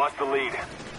lost the lead.